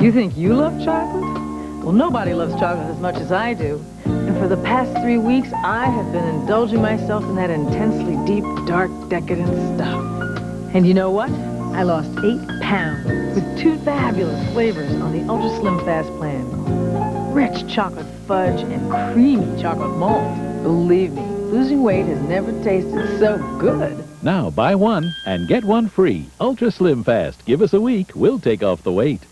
You think you love chocolate? Well, nobody loves chocolate as much as I do. And for the past three weeks, I have been indulging myself in that intensely deep, dark, decadent stuff. And you know what? I lost eight pounds with two fabulous flavors on the Ultra Slim Fast plan. Rich chocolate fudge and creamy chocolate malt. Believe me, losing weight has never tasted so good. Now buy one and get one free. Ultra Slim Fast. Give us a week. We'll take off the weight.